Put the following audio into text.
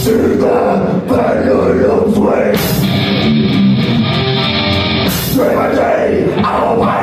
To the value you bring. Remedy our